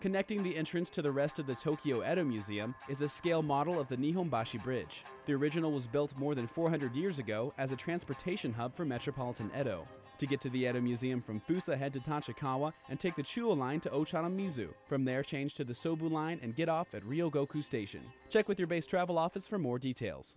Connecting the entrance to the rest of the Tokyo Edo Museum is a scale model of the Nihonbashi Bridge. The original was built more than 400 years ago as a transportation hub for metropolitan Edo. To get to the Edo Museum from Fussa, head to Tachikawa and take the Chuo line to Ochanomizu. From there, change to the Sobu line and get off at Ryogoku Station. Check with your base travel office for more details.